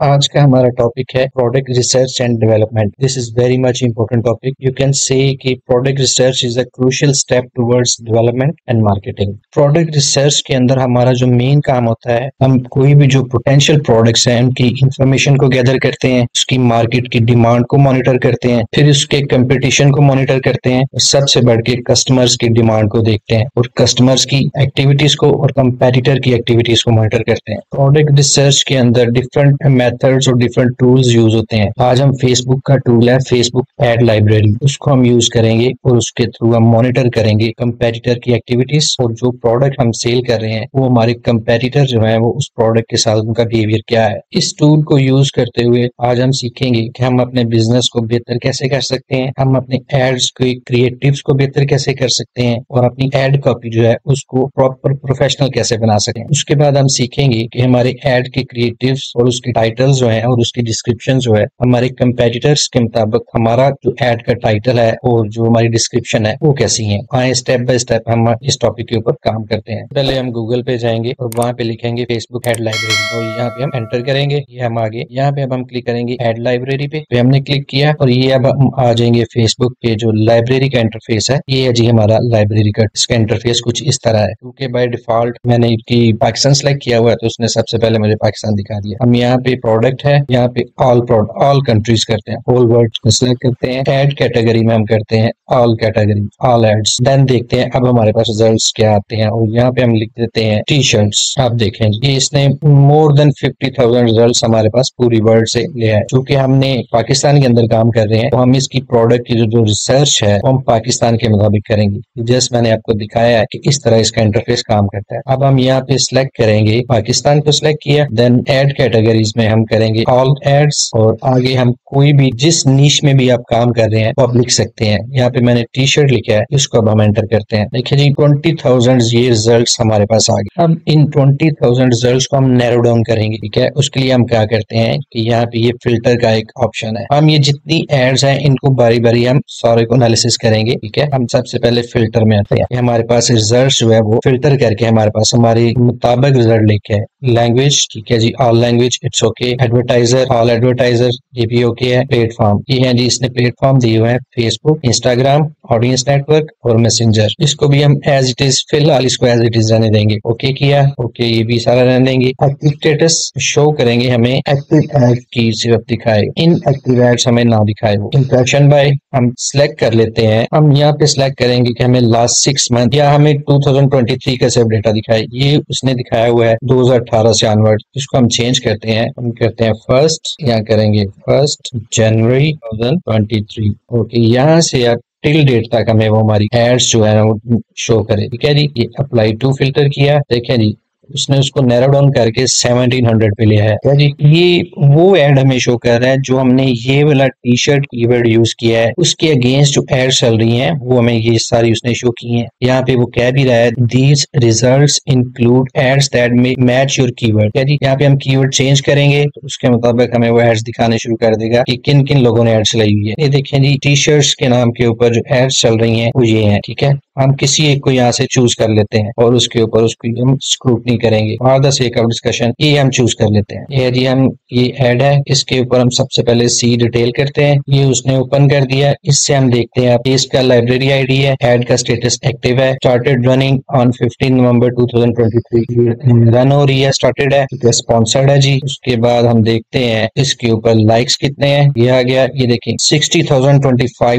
आज का हमारा टॉपिक है product research and development this is very much important topic you can say कि product research is a crucial step towards development and marketing product research के अंदर हमारा जो मेन काम होता है, हम कोई भी जो पोटेंशियल प्रोडक्ट्स हैं, उनकी इंफॉर्मेशन को गैदर करते हैं, उसकी मार्केट की डिमांड को मॉनिटर करते हैं, फिर उसके कंपटीशन को मॉनिटर करते हैं, और सबसे बढ़ के कस्टमर्स की डिमांड को देखते हैं, और कस्टमर्स की एक्टिविटीज़ को और कंपेटिटर की एक्टिविटीज़ को मॉनिटर करते हैं। प्रोडक्ट रिसर्च के अंदर डिफरेंट मेथड्स और डिफरेंट टूल्स यूज़ होते हैं। आज हम फेसबुक का टूल है फेसबुक एड लाइब्रेरी उसको हम यूज़ करेंगे और उसके थ्रू हम मॉनिटर करेंगे कंपेटिटर की एक्टिविटीज़ और जो प्रोडक्ट हम सेल कर रहे हैं, वो हमारे कंपेटिटर जो है, वो उस प्रोडक्ट के साथ उनका बिहेवियर क्या है। इस टूल को यूज़ करते हुए आज हम सीखेंगे कि हम अपने बिज़नेस को बेहतर कैसे कर सकते हैं, हम अपने एड्स के क्रिएटिव्स को बेहतर कैसे कर सकते हैं और अपनी एड कॉपी जो है, उसको प्रॉपर प्रोफेशनल कैसे बना सकते हैं। उसके बाद हम सीखेंगे कि हमारे एड के क्रिएटिव्स और उसके टाइटल जो है और उसकी डिस्क्रिप्शन जो है, हमारे कंपेटिटर्स के मुताबिक हमारा जो एड का टाइटल है और जो हमारी डिस्क्रिप्शन है, वो कैसी है? आए स्टेप बाय स्टेप हम इस टॉपिक के ऊपर काम करते हैं। पहले हम गूगल पे जाएँगे और वहाँ पे लिखेंगे फेसबुक एड लाइब्रेरी और यहाँ पे हम एंटर करेंगे। ये हम आगे, यहाँ पे अब हम क्लिक करेंगे एड लाइब्रेरी पे। पे हमने क्लिक किया और ये अब हम आ जाएँगे फेसबुक पे जो लाइब्रेरी का इंटरफेस है। ये है जी हमारा लाइब्रेरी का, इसका इंटरफेस कुछ इस तरह है। क्योंकि बाय डिफ़ॉल्ट मैंने पाकिस्तान सेलेक्ट किया हुआ है तो उसने सबसे पहले मुझे पाकिस्तान दिखा दिया। हम यहाँ पे प्रोडक्ट है। यहाँ पे ऑल प्रोडक्ट ऑल कंट्रीज़ करते हैं। ऑल वर्ड सिलेक्ट करते हैं। एड कैटेगरी में हम करते हैं all category all ads then देखते हैं अब हमारे पास रिजल्ट्स क्या आते हैं। और यहाँ पे हम लिख देते हैं टी शर्ट्स आप देखें ये इसने more than fifty thousand result हमारे पास पूरी वर्ल्ड से लिया है क्योंकि हमने पाकिस्तान के अंदर काम कर रहे हैं तो हम इसकी प्रोडक्ट की जो, जो रिसर्च है वो हम पाकिस्तान के मुताबिक करेंगे। जस्ट मैंने आपको दिखाया है कि इस तरह इसका इंटरफेस काम करता है। अब हम यहाँ पे सिलेक्ट करेंगे। पाकिस्तान को सिलेक्ट किया देन एड कैटेगरीज में हम करेंगे ऑल एड्स और आगे हम कोई भी जिस नीच में भी आप काम कर रहे हैं, वो आप लिख सकते हैं। यहाँ पे मैंने टी शर्ट लिखा है इसको अब हम एंटर करते हैं। देखिए जी ट्वेंटी थाउज़ेंड ये रिज़ल्ट हमारे पास आ गए। अब इन ट्वेंटी थाउज़ेंड रिज़ल्ट को हम नैरो डाउन करेंगे, ठीक है? उसके लिए हम क्या करते हैं कि यहाँ पे ये फ़िल्टर का एक ऑप्शन है। हम ये जितनी एड्स हैं, इनको बारी बारी हम सारे को एनालिसिस करेंगे, ठीक है? हम सबसे पहले फ़िल्टर में आते हैं। हमारे पास रिज़ल्ट जो है, वो फ़िल्टर करके हमारे पास हमारे मुताबिक रिज़ल्ट लेके है। लैंग्वेज ठीक है जी? All language it's okay advertiser all advertiser ये भी ओके है प्लेटफॉर्म ये है जी, इसने प्लेटफॉर्म दिए हुए हैं फेसबुक इंस्टाग्राम ऑडियंस नेटवर्क और मैसेंजर इसको भी हम एज इट इज़ फ़िलहाल इसको एज इट इज़ रहने देंगे। ओके किया ओके ये भी सारा रहने देंगे। एक्टिव स्टेटस शो करेंगे हमें। एक्टिव एड की सिर्फ़ दिखाए। इन एक्टिव एड्स हमें ना दिखाए वो। इम्प्रेशन बाय हम सिलेक्ट कर लेते हैं। हम यहाँ पे सिलेक्ट करेंगे कि हमें लास्ट सिक्स मंथ या हमें 2023 का सिर्फ़ डेटा दिखाए। ये उसने दिखाया हुआ है 2018 से ऑनवर्ड इसको हम चेंज करते हैं। हम करते हैं फ़र्स्ट यहाँ करेंगे फ़र्स्ट जनवरी 2023 ओके यहाँ से आप टिल डेट तक हमें वो हमारी एड्स जो है वो शो करे। ठीक है जी? ये अप्लाई टू फ़िल्टर किया। देखें जी उसने उसको नैरो डाउन करके 1700 पे लिया है। जी ये, वो एड हमें शो कर रहा है जो हमने ये वाला टी शर्ट कीवर्ड यूज़ किया है, उसके अगेंस्ट जो एड चल रही हैं, वो हमें ये सारी उसने शो की हैं। यहाँ पे वो कह भी रहा है these result include ads that match your keyword क्या जी यहाँ पे हम कीवर्ड चेंज करेंगे तो उसके मुताबिक हमें वो एड्स दिखाने शुरू कर देगा कि किन किन लोगों ने एड्स लाई हुई है। ये देखें जी टी शर्ट्स के नाम के ऊपर जो एड्स चल रही है, वो ये है, ठीक है? हम किसी एक को यहाँ से चूज़ कर लेते हैं और उसके ऊपर उसकी हम स्क्रूटनी करेंगे। और द सेक ऑफ़ डिस्कशन ये हम चूज़ कर लेते हैं। ये यदि हम, ये ऐड है, इसके ऊपर हम सबसे पहले सी डिटेल करते हैं। ये उसने ओपन कर दिया, इससे हम देखते हैं इसका लाइब्रेरी आईडी है एड का स्टेटस एक्टिव है started running on 15 November 2023 run हो रही है स्टार्टेड है स्पॉन्सर्ड है जी। उसके बाद हम देखते हैं, इसके ऊपर लाइक्स कितने हैं। ये आ गया, ये देखें सिक्सटी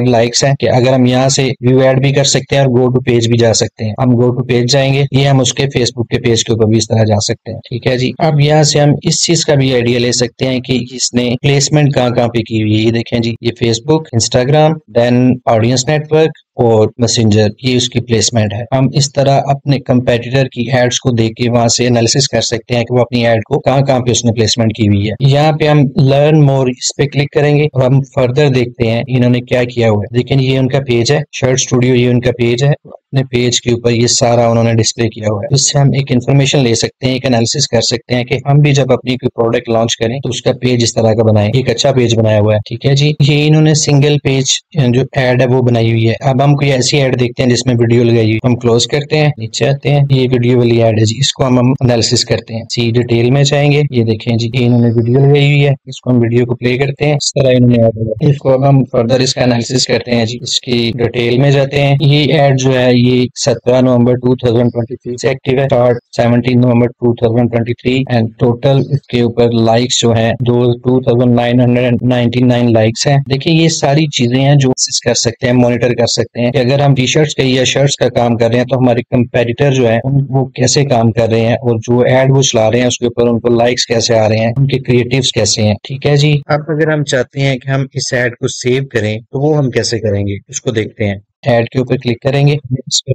लाइक्स है। कि अगर हम यहाँ से व्यू एड भी कर सकते हैं और गो टू पेज भी जा सकते हैं। हम गो टू पेज जाएँगे। ये हम उसके फेसबुक के पेज के ऊपर भी इस तरह जा सकते हैं। ठीक है जी? अब यहाँ से हम इस चीज़ का भी आइडिया ले सकते हैं कि इसने प्लेसमेंट कहाँ कहाँ पे की हुई है। ये देखें जी। ये Facebook Instagram then audience network और मैसेंजर ये उसकी प्लेसमेंट है। हम इस तरह अपने कंपेटिटर की एड्स को देख के वहाँ से एनालिसिस कर सकते हैं कि वो अपनी एड को कहाँ कहाँ पे उसने प्लेसमेंट की हुई है। यहाँ पे हम लर्न मोर इस पे क्लिक करेंगे और हम फर्दर देखते हैं इन्होंने क्या किया हुआ है। लेकिन ये उनका पेज है शर्ट स्टूडियो ये उनका पेज है। अपने पेज के ऊपर ये सारा उन्होंने डिस्प्ले किया हुआ है। इससे हम एक इन्फॉर्मेशन ले सकते हैं, एक एनालिसिस कर सकते हैं कि हम भी जब अपनी कोई प्रोडक्ट लॉन्च करें तो उसका पेज इस तरह का बनाए। एक अच्छा पेज बनाया हुआ है, ठीक है जी? ये इन्होंने सिंगल पेज जो एड है, वो बनाई हुई है। अब हम कोई ऐसी एड देखते हैं जिसमें वीडियो लगाई हुई हम क्लोज करते हैं, नीचे आते हैं। ये वीडियो वाली एड है जी। इसको हम हम एनालिसिस करते हैं। सी डिटेल में जाएँगे। ये देखें जी, ये इन्होंने वीडियो लगाई हुई है। इसको हम वीडियो को प्ले करते हैं। इस तरह इन्होंने इसको हम फर्दर इसका एनालिसिस करते हैं जी। इसकी डिटेल में जाते हैं। ये एड जो है ये सत्रह नवंबर 2023 से एक्टिव है। स्टार्ट 17 नवंबर 2023 एंड टोटल इसके ऊपर लाइक्स जो है, दो 2999 लाइक्स है। देखिए, ये सारी चीज़ें हैं जो कर सकते हैं मॉनिटर कर सकते हैं। कि अगर हम टी शर्ट्स का या शर्ट्स का काम कर रहे हैं तो हमारे कंपेटिटर जो है वो कैसे काम कर रहे हैं और जो एड वो चला रहे हैं, उसके ऊपर उनको लाइक्स कैसे आ रहे हैं, उनके क्रिएटिव कैसे हैं। ठीक है जी? अब अगर हम चाहते हैं कि हम इस एड को सेव करें तो वो हम कैसे करेंगे? उसको देखते हैं। ऐड के ऊपर क्लिक करेंगे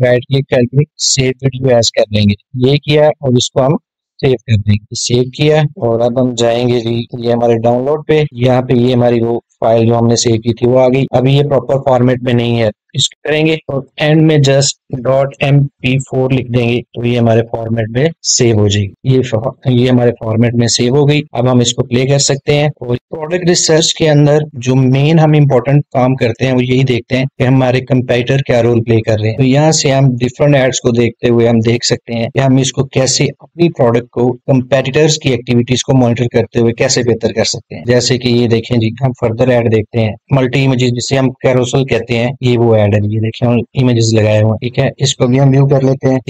राइट क्लिक करके सेव वीडियो एज कर लेंगे ये किया और इसको हम सेव कर देंगे। सेव किया और अब हम जाएँगे ये हमारे डाउनलोड पे। यहाँ पे ये हमारी वो फ़ाइल जो हमने सेव की थी वो आ गई। अभी ये प्रॉपर फॉर्मेट में नहीं है। इसको करेंगे और एंड में just dot M P four लिख देंगे तो ये हमारे फॉर्मेट में सेव हो जाएगी। ये ये हमारे फॉर्मेट में सेव हो गई। अब हम इसको प्ले कर सकते हैं और प्रोडक्ट रिसर्च के अंदर जो मेन हम इम्पोर्टेंट काम करते हैं, वो यही देखते हैं कि हमारे कंपेटर क्या रोल प्ले कर रहे हैं। तो यहाँ से हम डिफरेंट एड्स को देखते हुए हम देख सकते हैं कि हम इसको कैसे अपनी प्रोडक्ट को कंपेटिटर्स की एक्टिविटीज़ को मॉनिटर करते हुए कैसे बेहतर कर सकते हैं। जैसे कि ये देखें जी, हम फर्दर एड देखते हैं। मल्टी इमेजेस जिसे हम कैरोसल कहते हैं, ये वो एड है ये देखिए हम इमेजेस लगाए हुए ठीक है? इसको भी हम व्यू कर लेते हैं।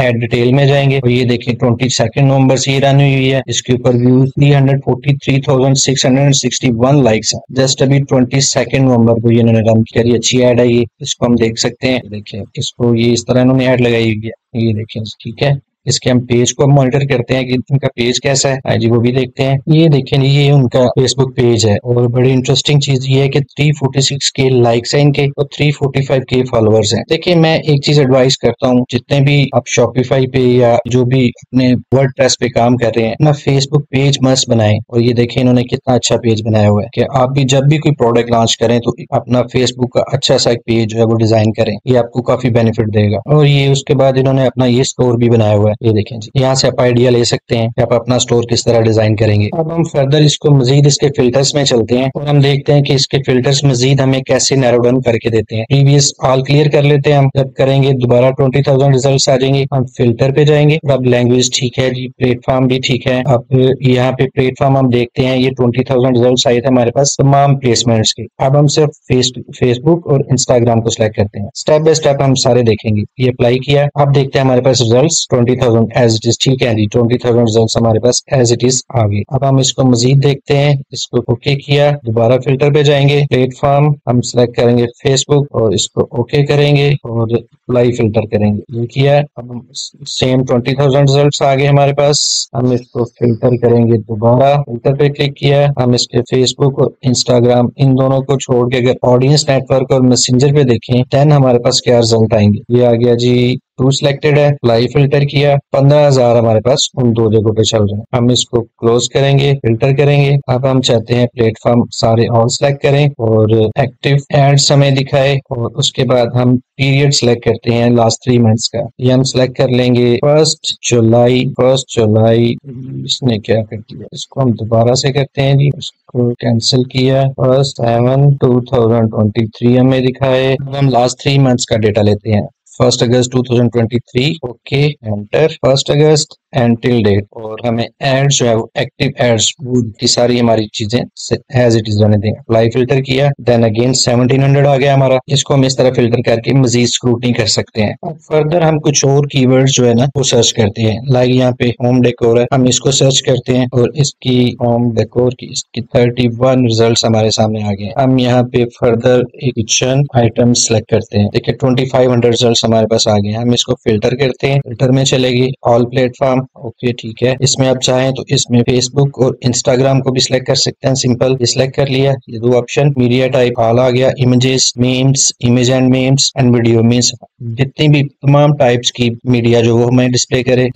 एड डिटेल में जाएँगे। और ये देखिए ट्वेंटी सेकंड नवंबर से ये रन हुई है। इसके ऊपर view three hundred forty three thousand six hundred sixty one likes है। जस्ट अभी ट्वेंटी सेकंड नवंबर को इन्होंने रन किया अच्छी एड है ये। इसको हम देख सकते हैं। देखिये इसको ये इस तरह इन्होंने एड लगाई हुई है। ये देखिए, ठीक है? इसके हम पेज को मॉनिटर करते हैं कि उनका पेज कैसा है। हाँ जी, वो भी देखते हैं। ये देखें ये उनका फेसबुक पेज है। और बड़ी इंटरेस्टिंग चीज़ ये है कि 346 के लाइक्स हैं इनके और 345 के फॉलोअर्स हैं। देखिए, मैं एक चीज़ एडवाइस करता हूँ। जितने भी आप शॉपिफाई पे या जो भी अपने वर्ड पे काम कर रहे हैं, अपना फेसबुक पेज मस्त बनाए। और ये देखें, इन्होंने कितना अच्छा पेज बनाया हुआ है कि आप भी जब भी कोई प्रोडक्ट लॉन्च करें तो अपना फेसबुक का अच्छा सा एक पेज जो है, वो डिज़ाइन करें। ये आपको काफ़ी बेनिफिट देगा। और ये उसके बाद इन्होंने अपना ये स्टोर भी बनाया हुआ है। ये देखें जी, यहाँ से आप आइडिया ले सकते हैं कि आप अपना स्टोर किस तरह डिज़ाइन करेंगे। अब हम फर्दर इसको मजीद इसके फिल्टर्स में चलते हैं और हम देखते हैं कि इसके फिल्टर्स मजीद हमें कैसे नैरो डाउन करके देते हैं। प्रीवियस ऑल क्लियर कर लेते हैं हम। जब करेंगे दोबारा ट्वेंटी थाउज़ेंड रिज़ल्ट आ जाएँगे, हम फ़िल्टर पे जाएँगे। अब लैंग्वेज ठीक है जी प्लेटफॉर्म भी ठीक है। अब यहाँ पे प्लेटफॉर्म हम देखते हैं, ये ट्वेंटी थाउज़ेंड रिज़ल्ट आए थे हमारे पास तमाम प्लेसमेंट्स के। अब हम सिर्फ़ फेसबुक और इंस्टाग्राम को सिलेक्ट करते हैं। स्टेप बाय स्टेप हम सारे देखेंगे। ये अप्लाई किया। अब देखते हैं हमारे पास result twenty thousand as it is ठीक है जी ट्वेंटी थाउज़ेंड रिज़ल्ट हमारे पास एज इट इज़ आ गए। अब हम इसको मजीद देखते हैं, इसको ओके किया, दोबारा फ़िल्टर पे जाएँगे प्लेटफॉर्म हम सिलेक्ट करेंगे फेसबुक और इसको ओके करेंगे और अप्लाई फ़िल्टर करेंगे। ये किया, अब हम सेम ट्वेंटी थाउज़ेंड रिज़ल्ट आ गए हमारे पास, हम इसको फ़िल्टर करेंगे दोबारा फ़िल्टर पे क्लिक किया, हम इसके फेसबुक और इंस्टाग्राम इन दोनों को छोड़ के अगर ऑडियंस नेटवर्क और मैसेंजर पे देखें देन हमारे पास क्या रिज़ल्ट आएँगे? ये आ गया जी टू सिलेक्टेड है अप्लाई फ़िल्टर किया, पंद्रह हज़ार हमारे पास उन दो जगहों पे चल रहे हैं। हम इसको क्लोज करेंगे फ़िल्टर करेंगे। अब हम चाहते हैं प्लेटफॉर्म सारे ऑल सिलेक्ट करें और एक्टिव एड्स हमें दिखाए और उसके बाद हम पीरियड सिलेक्ट करते हैं लास्ट थ्री मंथ्स का। ये हम सिलेक्ट कर लेंगे फ़र्स्ट जुलाई फ़र्स्ट जुलाई इसने क्या कर दिया? इसको हम दोबारा से करते हैं जी। इसको कैंसिल किया first seven two thousand twenty three हमें दिखाए। हम लास्ट थ्री मंथ्स का डेटा लेते हैं। First August 2023 okay enter first August and till date और हमें एड्स जो है, वो एक्टिव एड्स वो की सारी हमारी चीज़ें एज इट इज़ रहने दें। अप्लाई फ़िल्टर किया देन अगेन 1700 आ गया हमारा। इसको हम इस तरह फ़िल्टर करके मजीद स्क्रूटनी कर सकते हैं। अब फर्दर हम कुछ और कीवर्ड्स जो है ना, वो सर्च करते हैं। लाइक यहाँ पे होम डेकोर है, हम इसको सर्च करते हैं और इसकी होम डेकोर की, इसकी 31 रिजल्ट्स हमारे सामने आ गए। हम यहाँ पे फर्दर किचन आइटम सेलेक्ट करते हैं। देखिए 2500 रिजल्ट्स हमारे पास आ गए हम इसको फ़िल्टर करते हैं। फ़िल्टर में चलेगी ऑल प्लेटफॉर्म ओके, ठीक है। इसमें आप चाहें तो इसमें फेसबुक और इंस्टाग्राम को भी सिलेक्ट कर सकते हैं। सिंपल सिलेक्ट कर लिया। ये दो ऑप्शन मीडिया टाइप हाल आ गया। Images memes image and memes and video means जितनी भी तमाम टाइप्स की मीडिया जो वो हमें डिस्प्ले करे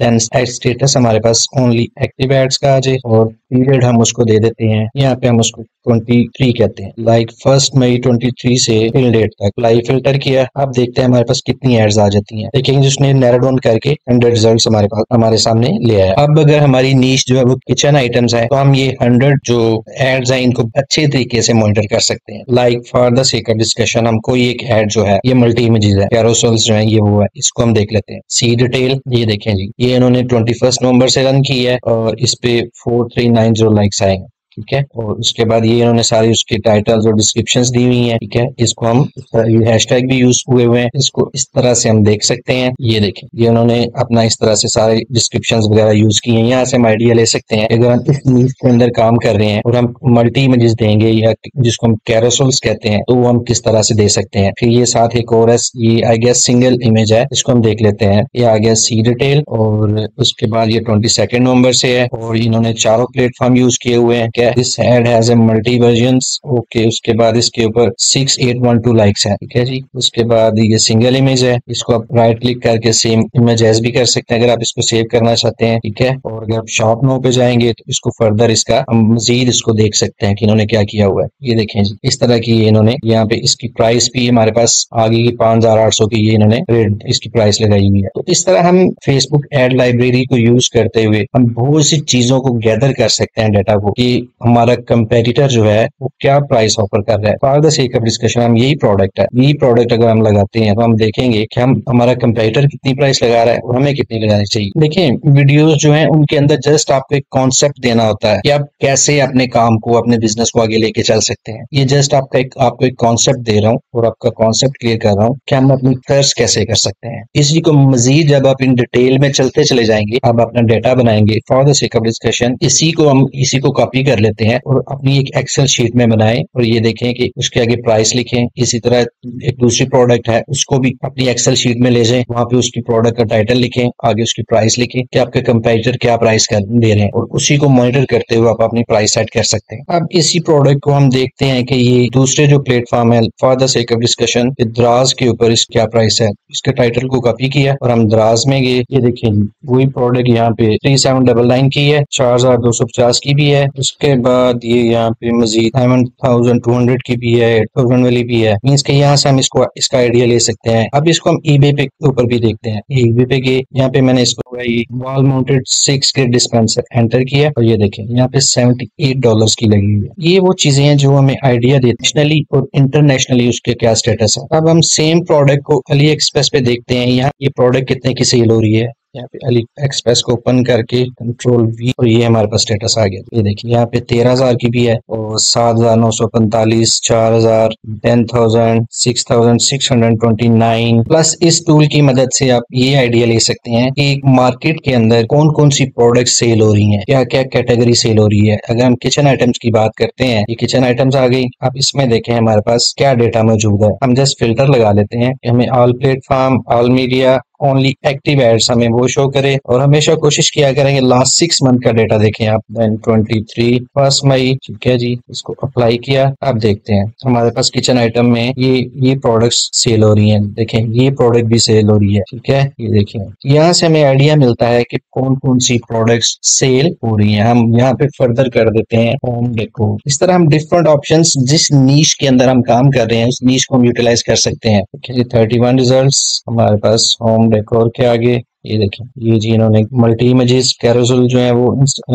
स्टेटस हमारे पास ओनली एक्टिव एड्स का आ जाए और पीरियड हम उसको दे देते हैं। यहाँ पे हम उसको 23 कहते हैं। लाइक फ़र्स्ट मई 23 से फिल डेट तक लाइव फ़िल्टर किया। अब देखते हैं हमारे पास कितनी एड्स आ जाती हैं। देखेंगे जिसने नैरो डाउन करके हंड्रेड रिज़ल्ट हमारे पास हमारे सामने ले आया। अब अगर हमारी नीच जो है वो किचन आइटम्स है तो हम ये हंड्रेड जो एड्स है, इनको अच्छे तरीके से मॉनिटर कर सकते हैं। Like for the sake discussion हम कोई एक एड जो है, ये मल्टी इमेजेस है। कैरोसल्स जो है, ये वो है, इसको हम देख लेते हैं। सी डिटेल ये देखें जी। ये इन्होंने ट्वेंटी नवंबर से रन की है और इस पे four three nine zero likes आएँगे ठीक है? और उसके बाद ये इन्होंने सारी उसके टाइटल्स और डिस्क्रिप्शंस दी हुई हैं, ठीक है? इसको हम, ये हैशटैग भी यूज़ हुए हुए हैं, इसको इस तरह से हम देख सकते हैं। ये देखें, ये उन्होंने अपना इस तरह से सारे डिस्क्रिप्शंस वगैरह यूज़ किए हैं। यहाँ से हम आइडिया ले सकते हैं अगर हम इस नीच के अंदर काम कर रहे हैं और हम मल्टी इमेजेस देंगे या जिसको हम कैरोसोल्स कहते हैं तो वो हम किस तरह से दे सकते हैं? फिर ये साथ एक और ये आई गेस सिंगल इमेज है, इसको हम देख लेते हैं। ये आ गया सी डिटेल और उसके बाद ये ट्वेंटी सेकेंड नवंबर से है और इन्होंने चारों प्लेटफॉर्म यूज़ किए हुए हैं। क्या this ad has a multi version okay उसके बाद इसके ऊपर six eight one two likes है। ठीक है जी? उसके बाद ये सिंगल इमेज है। इसको आप राइट क्लिक करके सेम इमेज एज भी कर सकते हैं, अगर आप इसको सेव करना चाहते हैं। ठीक है? और अगर आप शॉप नो पे जाएँगे तो इसको फर्दर इसका मजीद इसको देख सकते हैं कि इन्होंने क्या किया हुआ है। ये देखें जी, इस तरह की इन्होंने यहाँ पे इसकी प्राइस भी हमारे पास आगे की पाँच हज़ार आठ सौ की ये इन्होंने रेट इसकी प्राइस लगाई हुई है। तो इस तरह हम फेसबुक एड लाइब्रेरी को यूज़ करते हुए हम बहुत सी चीज़ों को गैदर कर सकते हैं डेटा को कि हमारा कंपेटिटर जो है, वो क्या प्राइस ऑफ़र कर रहा है? For the sake of discussion हम यही प्रोडक्ट है। यही प्रोडक्ट अगर हम लगाते हैं तो हम देखेंगे कि हम, हमारा कंपेटिटर कितनी प्राइस लगा रहा है और हमें कितनी लगानी चाहिए। देखें वीडियोस जो है, उनके अंदर जस्ट आपको एक कॉन्सेप्ट देना होता है कि आप कैसे अपने काम को, अपने बिज़नेस को आगे लेके चल सकते हैं। ये जस्ट आपका एक, आपको एक कॉन्सेप्ट दे रहा हूँ और आपका कॉन्सेप्ट क्लियर कर रहा हूँ कि हम अपनी सर्च कैसे कर सकते हैं। इसी को मजीद जब आप इन डिटेल में चलते चले जाएँगे, आप अपना डेटा बनाएँगे। For the sake of discussion इसी को हम, इसी को कॉपी कर लेते हैं और अपनी एक एक्सेल शीट में बनाएँ और ये देखें कि उसके आगे प्राइस लिखें। इसी तरह एक दूसरी प्रोडक्ट है, उसको भी अपनी एक्सेल शीट में ले जाएँ। वहाँ पे उसकी प्रोडक्ट का टाइटल लिखें, आगे उसकी प्राइस लिखें कि आपके कंपेटिटर क्या प्राइस दे रहे हैं और उसी को मॉनिटर करते हुए आप अपनी प्राइस सेट कर सकते हैं। अब इसी प्रोडक्ट को हम देखते हैं कि ये दूसरे जो प्लेटफॉर्म है for the sake of discussion Daraz के ऊपर इस क्या प्राइस है? इसके टाइटल को कॉपी किया और हम द्राज में गए ये देखिए वही प्रोडक्ट यहाँ पे थ्री सेवन डबल नाइन की है, चार हज़ार दो सौ पचास की भी है। उसके बाद ये यहाँ पे मजीद सेवन थाउज़ेंड टू हंड्रेड की भी है एट थाउज़ेंड वाली भी है। मीन्स के यहाँ से हम इसको, इसका आइडिया ले सकते हैं। अब इसको हम ईबे पे ऊपर भी देखते हैं। ईबे पे गए यहाँ पे मैंने इसको वॉल माउंटेड सिक्स के डिस्पेंसर एंटर किया और ये देखें, यहाँ पे सेवेंटी एट डॉलर की लगी हुई है। ये वो चीज़ें हैं जो हमें आइडिया देती नेशनली और इंटरनेशनली उसके क्या स्टेटस है। अब हम सेम प्रोडक्ट को अली एक्सप्रेस पे देखते हैं। यहाँ ये प्रोडक्ट कितने की सेल हो रही है? यहाँ पे अली एक्सप्रेस को ओपन करके कंट्रोल वी और ये हमारे पास स्टेटस आ गया। ये देखिए, यहाँ पे तेरह हज़ार की भी है और सात हज़ार नौ सौ पैंतालीस, चार हज़ार ten thousand six thousand six hundred twenty nine plus इस टूल की मदद से आप ये आइडिया ले सकते हैं कि मार्केट के अंदर कौन कौन सी प्रोडक्ट सेल हो रही है क्या क्या कैटेगरी सेल हो रही है। अगर हम किचन आइटम्स की बात करते हैं, ये किचन आइटम्स आ गई। आप इसमें देखें हमारे पास क्या डेटा मौजूद है। हम जस्ट फ़िल्टर लगा लेते हैं हमें all platform all media only active ads हमें वो शो करे और हमेशा कोशिश किया करेंगे लास्ट सिक्स मंथ का डेटा देखें। आप then twenty three first May, ठीक है जी? इसको अप्लाई किया। आप देखते हैं। हमारे पास किचन आइटम में ये ये प्रोडक्ट्स सेल हो रही हैं। देखें, ये प्रोडक्ट भी सेल हो रही है, ठीक है? ये देखें। यहाँ से हमें आइडिया मिलता है कि कौन कौन सी प्रोडक्ट्स सेल हो रही हैं। हम यहाँ पे फर्दर कर देते हैं होम डेको इस तरह हम डिफरेंट ऑप्शन जिस नीच के अंदर हम काम कर रहे हैं, उस नीच को हम यूटिलाइज कर सकते हैं। है जी थर्टी वन रिज़ल्ट हमारे पास होम डेकोर के आगे ये देखें ये जी इन्होंने मल्टी इमेजेस कैरोसल जो है वो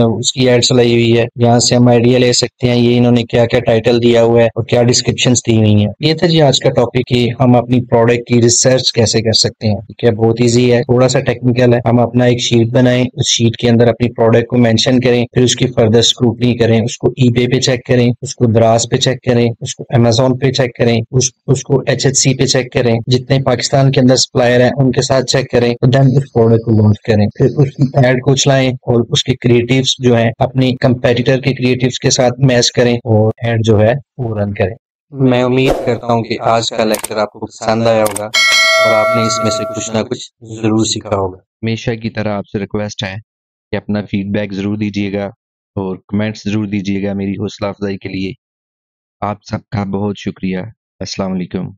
उसकी एड चलाई हुई है। यहाँ से हम आइडिया ले सकते हैं ये इन्होंने क्या क्या टाइटल दिया हुआ है और क्या डिस्क्रिप्शन दी हुई है। ये था जी आज का टॉपिक कि हम अपनी प्रोडक्ट की रिसर्च कैसे कर सकते हैं। है बहुत ईजी है थोड़ा सा टेक्निकल है। हम अपना एक शीट बनाए उस शीट के अंदर अपनी प्रोडक्ट को मैंशन करें फिर उसकी फर्दर स्क्रूटनी करें उसको ई पे पे चेक करें उसको द्रास पे चेक करें उसको अमेजोन पे चेक करें उस, उसको एचएचसी पे चेक करें। जितने पाकिस्तान के अंदर सप्लायर है उनके साथ चेक करें। तो देन उस प्रोडक्ट को लॉन्च करें। फिर उसकी एड को चलाएँ और उसके क्रिएटिव्स जो है अपनी कंपेटिटर के क्रिएटिव्स के साथ मैच करें और एड जो है वो रन करें। मैं उम्मीद करता हूँ कि आज का लेक्चर आपको पसंद आया होगा और आपने इसमें से कुछ ना कुछ ज़रूर सीखा होगा। हमेशा की तरह आपसे रिक्वेस्ट है कि अपना फीडबैक ज़रूर दीजिएगा और कमेंट्स ज़रूर दीजिएगा मेरी हौसला अफजाई के लिए। आप सबका बहुत शुक्रिया। अस्सलाम वालेकुम